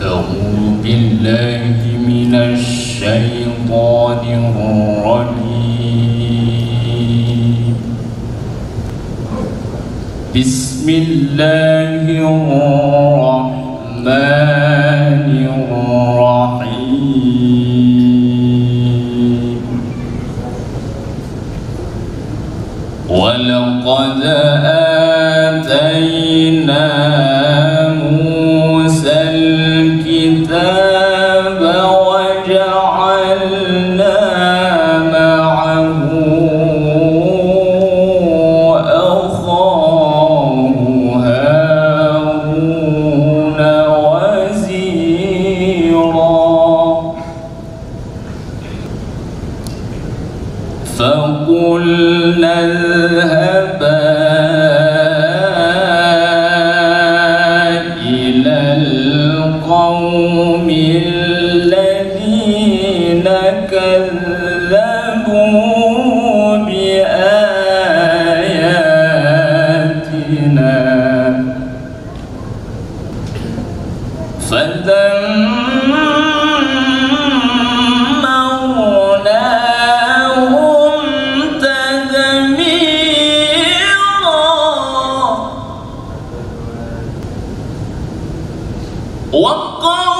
أعوذ بالله من الشيطان الرجيم. بسم الله الرحمن الرحيم. ولقد آتينا فقلنا اذهبا إلى القوم الذين 王わ。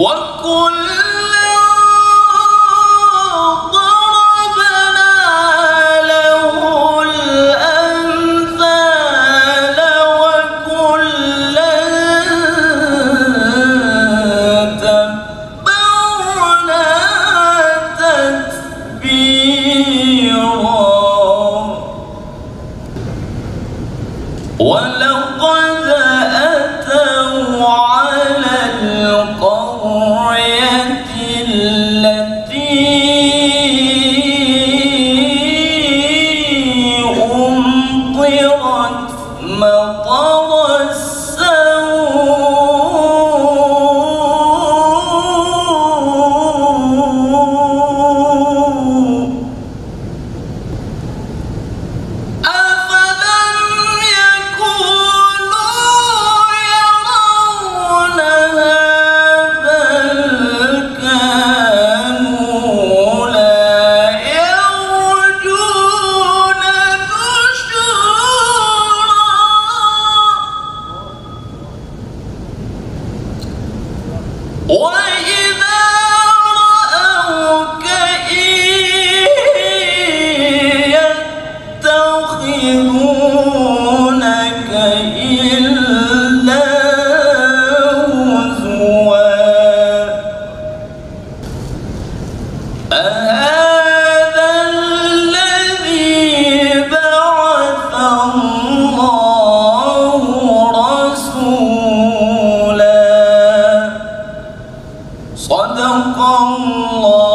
للظالمين صدق الله.